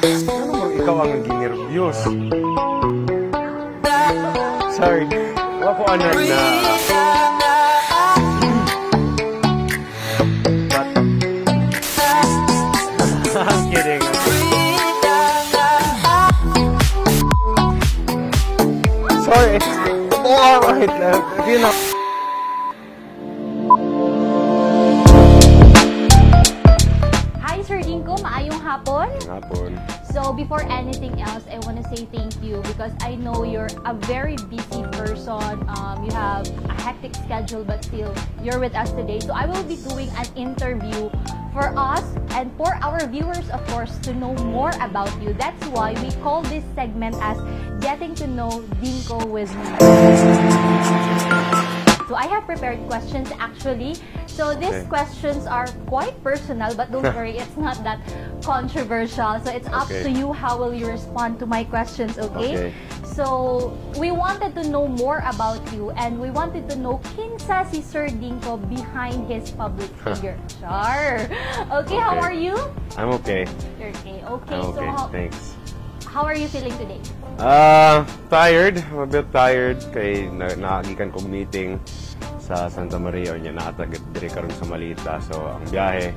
Ano bang ikaw ang ginervyos? Sorry. Wala ko anak na... But... I'm kidding. Sorry. Oh, wait lang. Yun na. Dinko. Maayong hapon. Hapon. So, before anything else, I want to say thank you because I know you're a very busy person. Um, you have a hectic schedule, but still, you're with us today. So, I will be doing an interview for us and for our viewers, of course, to know more about you. That's why we call this segment as Getting to Know Dinko with Me. So I have prepared questions actually. So these Okay. questions are quite personal, but don't worry, it's not that controversial. So it's up Okay. to you how will you respond to my questions, okay? Okay. So we wanted to know more about you and we wanted to know kinsa si Sir Dinko behind his public figure. Sure. Okay, how are you? I'm okay. You're okay. Okay, I'm so how, Thanks. how are you feeling today? Ah, tired. I'm a bit tired kay na naagikan kong meeting sa Santa Maria nya naatag diri karon sa Malita. So ang biyahe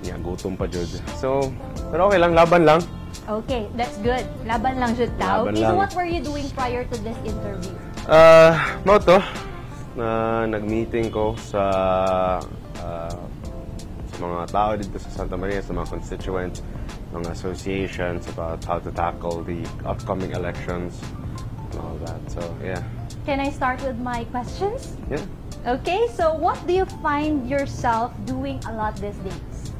niya gutom pa jud. So pero okay lang laban lang. Okay, that's good. Laban lang jud ta. Okay, so what were you doing prior to this interview? Ah, mo to na nag-meeting ko sa ah, sa mga tao dito sa Santa Maria, sa mga constituents, mga associations about how to tackle the upcoming elections and all that. So, yeah. Can I start with my questions? Yeah. Okay, so what do you find yourself doing a lot these days?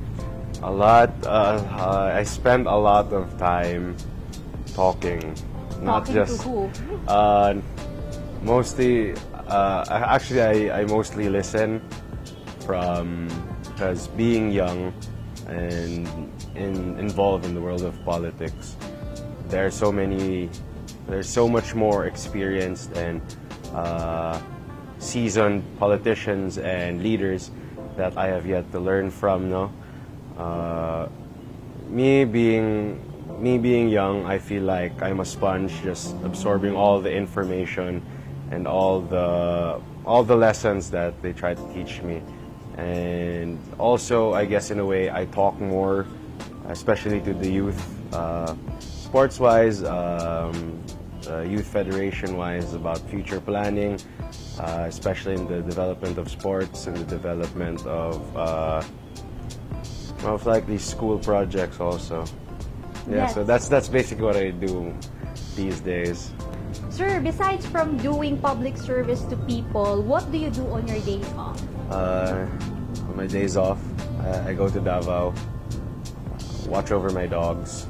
A lot. Uh, uh, I spend a lot of time talking, not Talking to just. who? Uh, mostly, uh, actually, I, I mostly listen from because being young and in, involved in the world of politics, there are so many. There's so much more experienced and uh, seasoned politicians and leaders that I have yet to learn from. No, uh, me being me being young, I feel like I'm a sponge, just absorbing all the information and all the all the lessons that they try to teach me. And also, I guess in a way, I talk more, especially to the youth, uh, sports-wise, um, uh, youth federation-wise, about future planning, uh, especially in the development of sports and the development of. Uh, most likely school projects also. Yeah, Yes. so that's that's basically what I do these days. Sir, besides from doing public service to people, what do you do on your days off? Uh, on my days off, I, I go to Davao, watch over my dogs.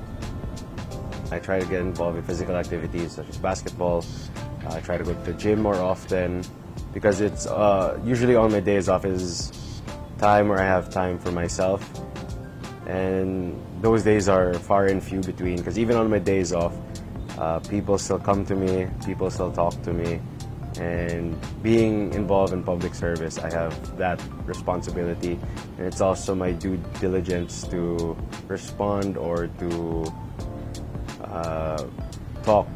I try to get involved in physical activities such as basketball. I try to go to the gym more often because it's uh, usually on my days off is time where I have time for myself. And those days are far and few between because even on my days off, uh, people still come to me, people still talk to me. And being involved in public service, I have that responsibility. And it's also my due diligence to respond or to uh, talk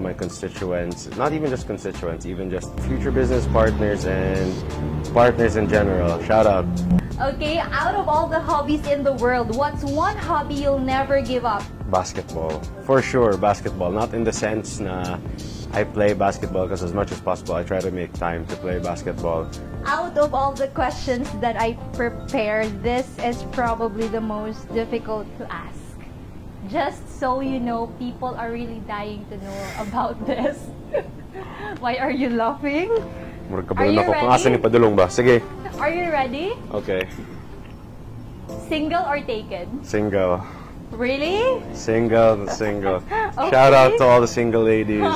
my constituents, not even just constituents, even just future business partners and partners in general. Shout out. Okay, out of all the hobbies in the world, what's one hobby you'll never give up? Basketball. For sure, basketball. Not in the sense na I play basketball because as much as possible I try to make time to play basketball. Out of all the questions that I prepared, this is probably the most difficult to ask. Just so you know, people are really dying to know about this. Why are you laughing? Murag Are kabalo you na ko kung asa ni padulong ba. Sige. Are you ready? Okay. Single or taken? Single. Really? Single, single. Okay. Shout out to all the single ladies.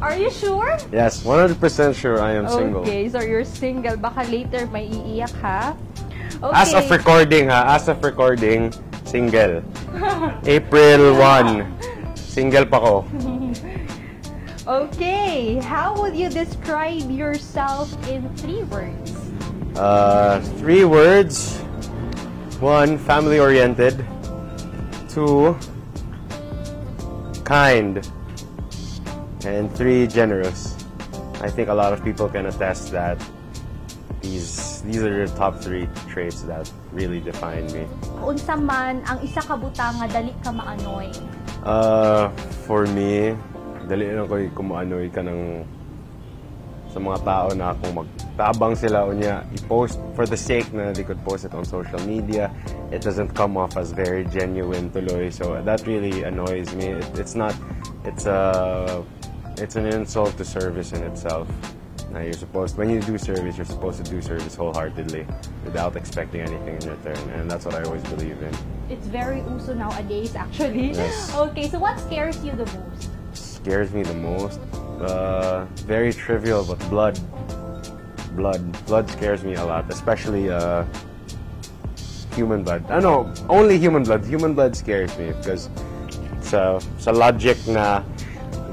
Are you sure? Yes, 100% sure I am single. Okay, so you're single. Baka later may iiyak ha? Okay. As of recording ha, as of recording, single. April 1. Single pa ko. Okay, how would you describe yourself in three words? Uh, three words. One, family oriented. Two, kind. And three, generous. I think a lot of people can attest that these these are the top three traits that really define me. Unsa man ang isa ka butang nga dali ka maanoy? Uh, for me, dali na ko kumuanoy ka ng sa mga tao na kung magtabang sila o niya i-post for the sake na they could post it on social media it doesn't come off as very genuine tuloy so that really annoys me it, it's not it's a it's an insult to service in itself now you're supposed when you do service you're supposed to do service wholeheartedly without expecting anything in return and that's what I always believe in It's very uso nowadays actually. Yes. Okay, so what scares you the most? scares me the most. Uh, very trivial, but blood. Blood. Blood scares me a lot, especially uh, human blood. I know, only human blood. Human blood scares me because it's a logic na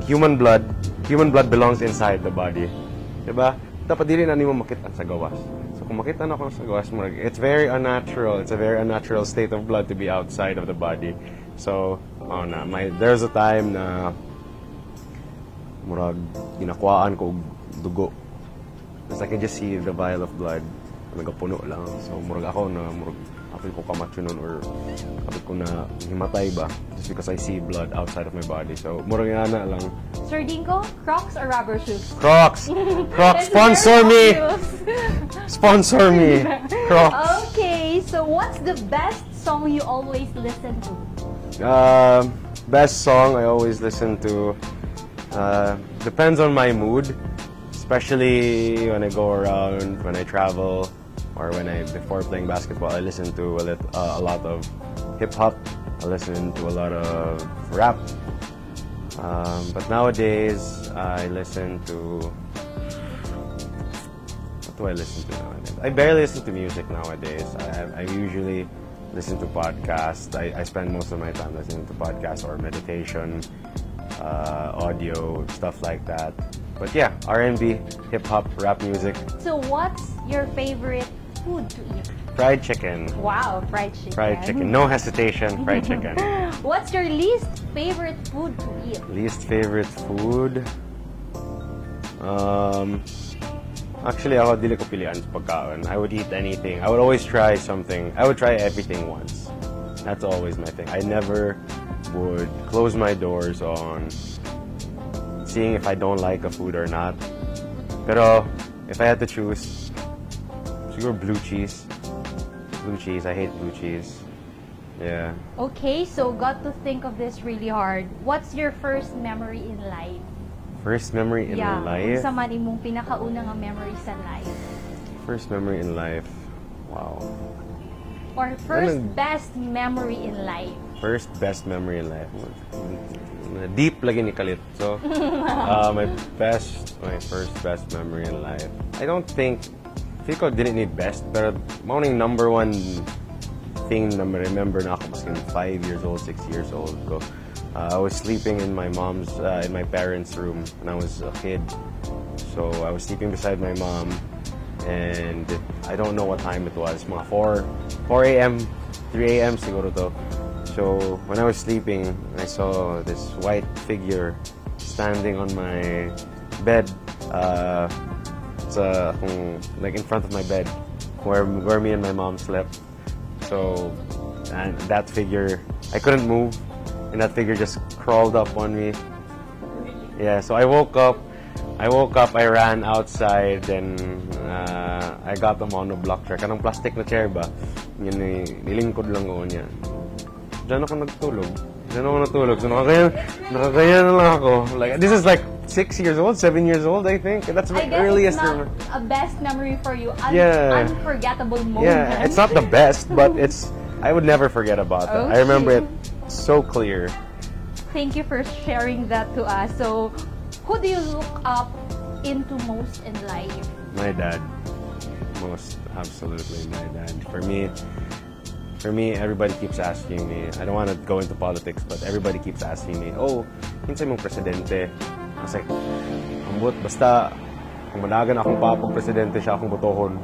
human blood, human blood belongs inside the body. Diba? Dapat dili na nimo makita sa gawas. So kung makita na ako sa gawas, murag, it's very unnatural. It's a very unnatural state of blood to be outside of the body. So, oh na, my, there's a time na murag ginakuhaan ko dugo. As I can just see the vial of blood nagapuno lang. So murag ako na murag apil ko kamatyo nun or apil ko na himatay ba just because I see blood outside of my body. So murag nga na lang. Sir Dinko, Crocs or rubber shoes? Crocs! Crocs, sponsor me! Sponsor me! Crocs! Okay, so what's the best song you always listen to? Um, best song I always listen to uh, depends on my mood, especially when I go around, when I travel, or when I before playing basketball. I listen to a, lit, uh, a lot of hip hop. I listen to a lot of rap. Um, but nowadays, I listen to. What do I listen to nowadays? I barely listen to music nowadays. I, I usually listen to podcasts. I, I spend most of my time listening to podcasts or meditation, uh, audio, stuff like that. But yeah, R&B, hip hop, rap music, So what's your favorite food to eat? fried chicken, Wow, fried chicken. fried chicken, no hesitation, fried chicken. What's your least favorite food to eat? Least favorite food? Um, actually, ako dili ko pilian sa pagkaon. I would eat anything. I would always try something. I would try everything once. That's always my thing. I never would close my doors on seeing if I don't like a food or not. Pero, if I had to choose, siguro blue cheese. Blue cheese. I hate blue cheese. Yeah. Okay, so got to think of this really hard. What's your first memory in life? First memory in yeah, life. unsa man imong pinakauna nga memory sa life? First memory in life. Wow. Or first Anong- best memory in life? First best memory in life. Deep lagi ni Kalit. So, uh, my best, my first best memory in life. I don't think, ko didn't need best, pero morning number one thing na remember na ako maskin five years old, six years old ko. Uh, I was sleeping in my mom's, uh, in my parents' room when I was a kid. So I was sleeping beside my mom, and I don't know what time it was. Mga 4, 4 a.m., 3 a.m. siguro to. So when I was sleeping, I saw this white figure standing on my bed. Uh, sa, kung, like in front of my bed, where where me and my mom slept. So, and that figure, I couldn't move, and that figure just crawled up on me. Yeah, so I woke up. I woke up, I ran outside, then uh, I got a block chair. Kanang plastic na chair ba? Yun ni, nilingkod lang ko niya. Diyan ako nagtulog. Diyan ako natulog. So nakakaya, nakakaya na lang ako. Like, this is like six years old, seven years old, I think. That's I my guess earliest it's not memory. a best memory for you. Un- Yeah. Unforgettable moment. Yeah, it's not the best, but it's, I would never forget about that. I remember it so clear. Thank you for sharing that to us. So, who do you look up into most in life? My dad. Most absolutely my dad. For me, for me, everybody keeps asking me. I don't want to go into politics, but everybody keeps asking me, "Oh, kinsay mong presidente?" I was like, "Ambot basta kung managan akong presidente siya akong botohon."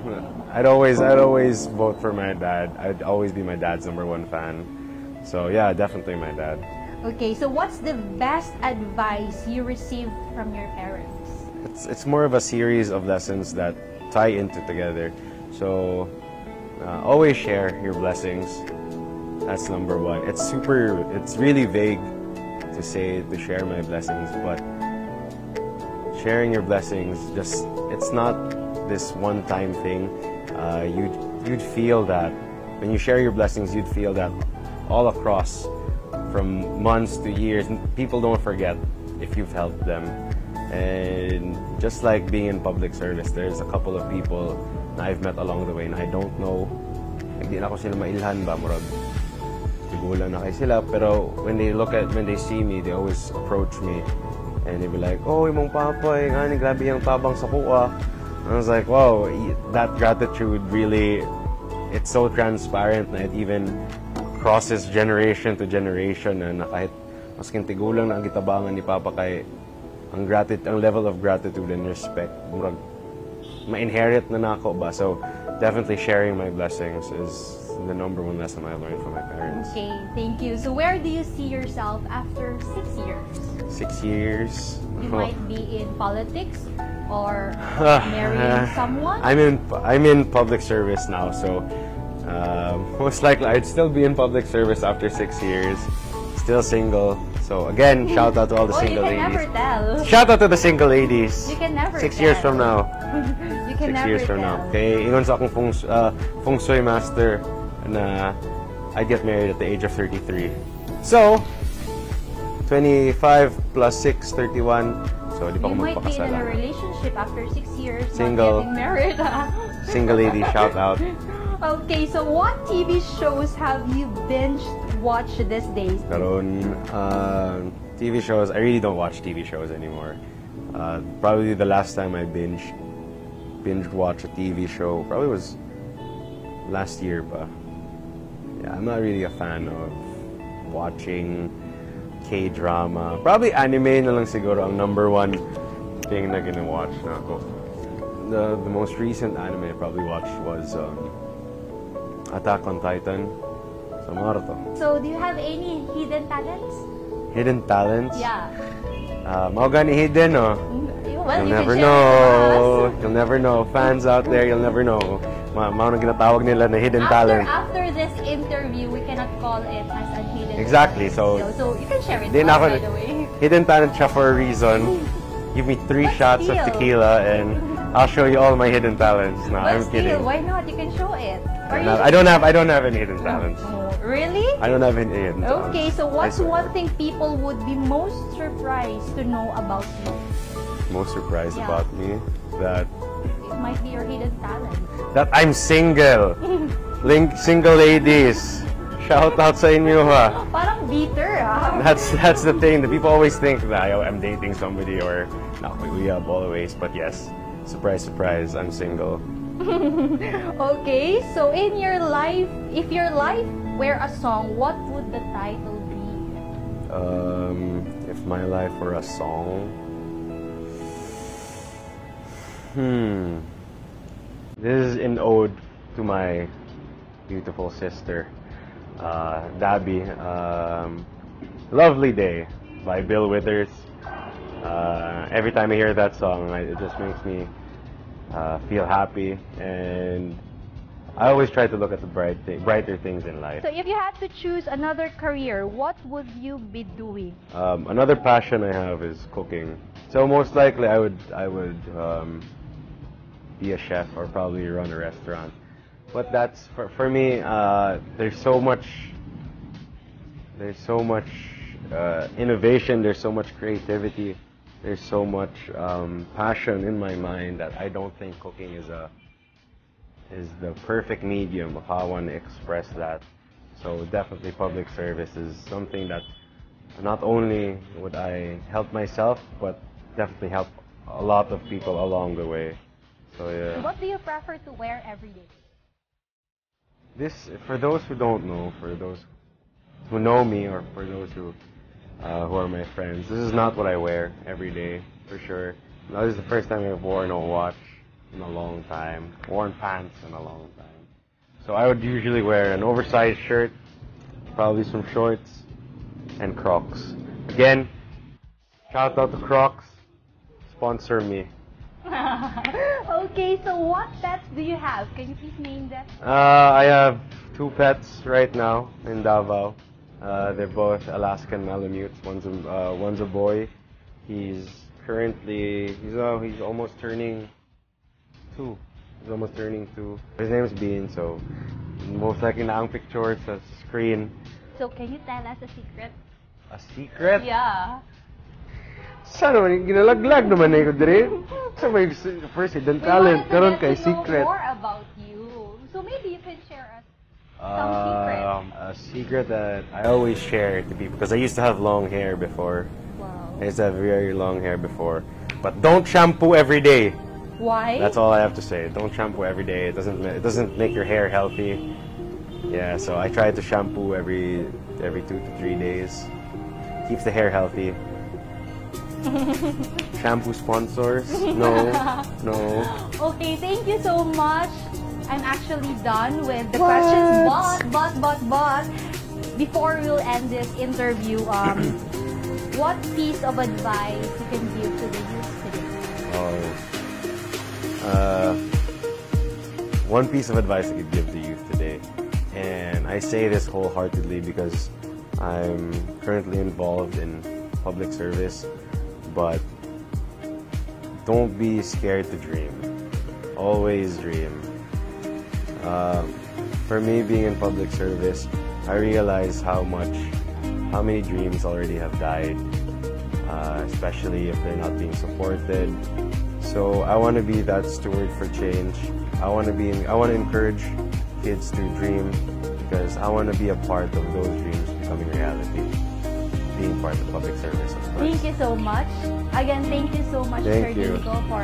I'd always I'd always vote for my dad. I'd always be my dad's number one fan. So yeah, definitely my dad. Okay, so what's the best advice you received from your parents? It's it's more of a series of lessons that tie into together. So uh, always share your blessings. That's number one. It's super. It's really vague to say to share my blessings, but sharing your blessings just it's not this one-time thing. Uh, you'd you'd feel that when you share your blessings, you'd feel that all across from months to years. People don't forget if you've helped them. And just like being in public service, there's a couple of people I've met along the way and I don't know. Hindi na. Pero when they look at, when they see me, they always approach me. And they be like, oh, imong papa, eh, ngani, grabe yung tabang sa kuha. I was like, wow, that gratitude really, it's so transparent na it even crosses generation to generation na, na kahit maskin tigulang na ang gitabangan ni Papa kay ang gratit ang level of gratitude and respect murag ma-inherit na nako ba so definitely sharing my blessings is the number one lesson I learned from my parents Okay, thank you. So where do you see yourself after six years? Six years You Oh. might be in politics or marrying someone. I'm in I'm in public service now so um, most likely I'd still be in public service after six years still single so again shout out to all the oh, you single can never ladies tell. shout out to the single ladies You can never six tell. years from now you can six never years from tell. now. Okay, ingon sa akong feng, uh, feng shui master na I get married at the age of 33. So, 25 plus 6, 31. So, di pa You might be in a relationship after six years Single. not getting married. ah. Single lady, shout out. Okay, so what TV shows have you binge watched these days? Karon, uh, TV shows, I really don't watch TV shows anymore. Uh, probably the last time I binge binge watch a TV show probably was last year, but yeah, I'm not really a fan of watching K-drama. Probably anime na lang siguro ang number one thing na gina-watch na ako. The, the most recent anime I probably watched was um, Attack on Titan. Naruto. So, do you have any hidden talents? Hidden talents? Yeah. Uh, mao gani hidden, oh. Well, You'll you never can share it know. You'll never know. Fans out there, you'll never know. Ma ginatawag nila na hidden After, talent. after this interview, we cannot call it as a hidden Exactly, talent. so- so you can share it Di with na us, ako, by the way. hidden talent siya for a reason. Give me three But shots of tequila and I'll show you all my hidden talents. No, But I'm kidding. why not? You can show it. Or I'm you not- I don't have I don't have any hidden oh, talents. Oh, really? I don't have any hidden talents. Okay, so what's one thing people would be most surprised to know about you? most surprised Yeah. about me? That might be your hidden talent. that I'm single. Link single ladies. Shout out sa inyo ha. Parang bitter, ah. That's that's the thing. The people always think that I'm dating somebody or no, we have always. But yes, surprise, surprise, I'm single. Okay, so in your life, if your life were a song, what would the title be? Um, if my life were a song, hmm, this is an ode to my beautiful sister, uh, Dabby. Um, Lovely Day by Bill Withers. Uh, every time I hear that song, I, it just makes me uh, feel happy, and I always try to look at the bright thi- brighter things in life. So if you had to choose another career, what would you be doing? Um, another passion I have is cooking. So most likely I would I would um, be a chef or probably run a restaurant. But that's for, for me. Uh, there's so much. There's so much uh, innovation. There's so much creativity. There's so much um, passion in my mind that I don't think cooking is a is the perfect medium of how to express that. So definitely public service is something that not only would I help myself, but definitely help a lot of people along the way. So yeah. What do you prefer to wear every day? This, for those who don't know, for those who know me, or for those who uh, who are my friends, this is not what I wear every day, for sure. Now, this is the first time I've worn a watch in a long time, worn pants in a long time. So I would usually wear an oversized shirt probably some shorts, and Crocs. Again, shout out to Crocs. Sponsor me. okay, so what pets do you have? Can you please name them? Uh, I have two pets right now in Davao. Uh, they're both Alaskan Malamutes. One's a, uh, one's a boy. He's currently he's uh, he's almost turning two. He's almost turning two. His name's Bean, so most likely na ang picture sa screen. So can you tell us a secret? A secret? Yeah. Sana man, ginalaglag naman na ko dire. Sa may first hidden We talent, wanted karon to kay know secret. more about you. So maybe you can share us some secret. Um, a secret that I always share to people because I used to have long hair before. Wow. I used to have very long hair before. But don't shampoo every day. Why? That's all I have to say. Don't shampoo every day. It doesn't it doesn't make your hair healthy. Yeah, so I try to shampoo every every two to three days. Keeps the hair healthy. shampoo sponsors? No, no. Okay, thank you so much. I'm actually done with the What? questions, but but but but before we'll end this interview, um, what piece of advice you can give to the youth today? Oh. Uh, one piece of advice I could give to youth today, and I say this wholeheartedly because I'm currently involved in public service, but don't be scared to dream. Always dream. Uh, for me, being in public service, I realize how much, how many dreams already have died, uh, especially if they're not being supported. So I want to be that steward for change. I want to be, I want to encourage kids to dream because I want to be a part of those dreams becoming reality. Being part of public service. Thank you so much. Again, thank you so much, Thank Sir you. Dinko, for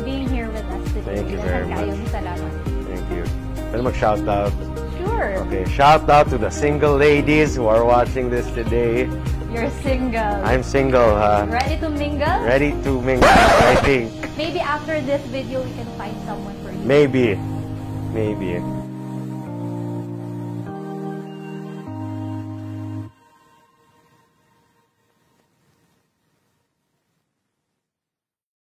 being here with us today. Thank you very much. salamat. Thank you. Pwede mag-shout out. Sure. Okay, shout out to the single ladies who are watching this today. You're single. I'm single, huh? Ready to mingle? Ready to mingle, I think. Maybe after this video, we can find someone for you. Maybe. Maybe.